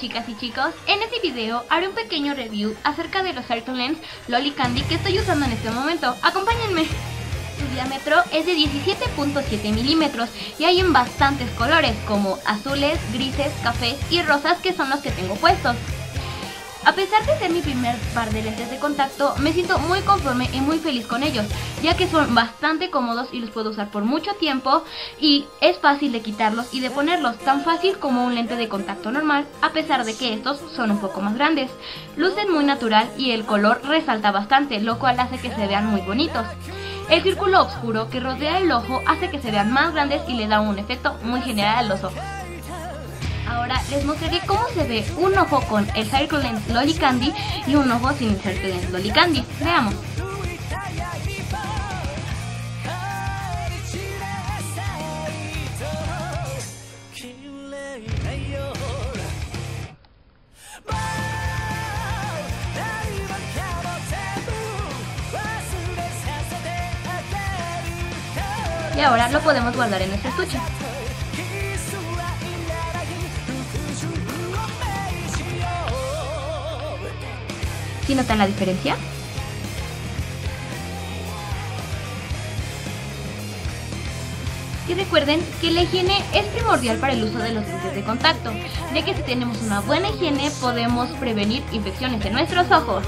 Chicas y chicos, en este video haré un pequeño review acerca de los Circle Lens Lolly Candy que estoy usando en este momento. Acompáñenme. Su diámetro es de 17.7 milímetros y hay en bastantes colores como azules, grises, cafés y rosas que son los que tengo puestos. A pesar de ser mi primer par de lentes de contacto, me siento muy conforme y muy feliz con ellos, ya que son bastante cómodos y los puedo usar por mucho tiempo y es fácil de quitarlos y de ponerlos, tan fácil como un lente de contacto normal, a pesar de que estos son un poco más grandes. Lucen muy natural y el color resalta bastante, lo cual hace que se vean muy bonitos. El círculo oscuro que rodea el ojo hace que se vean más grandes y le da un efecto muy general a los ojos. Ahora les mostraré cómo se ve un ojo con el Circle Lens Lolly Candy y un ojo sin el Circle Lens Lolly Candy. Veamos. Y ahora lo podemos guardar en este estuche. ¿Sí notan la diferencia? Y recuerden que la higiene es primordial para el uso de los lentes de contacto, ya que si tenemos una buena higiene podemos prevenir infecciones en nuestros ojos.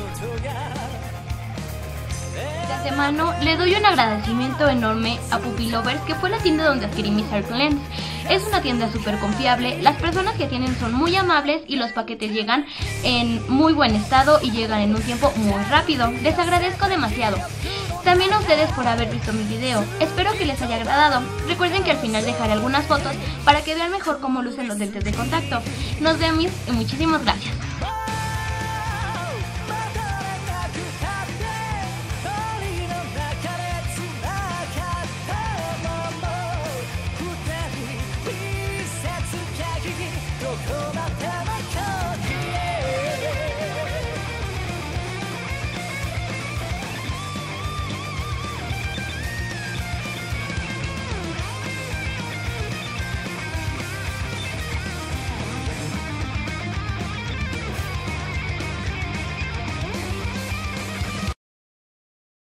De antemano le doy un agradecimiento enorme a Pupilovers, que fue la tienda donde adquirí mis Circle Lens. Es una tienda súper confiable, las personas que tienen son muy amables y los paquetes llegan en muy buen estado y llegan en un tiempo muy rápido. Les agradezco demasiado. También a ustedes por haber visto mi video. Espero que les haya agradado. Recuerden que al final dejaré algunas fotos para que vean mejor cómo lucen los lentes de contacto. Nos vemos y muchísimas gracias.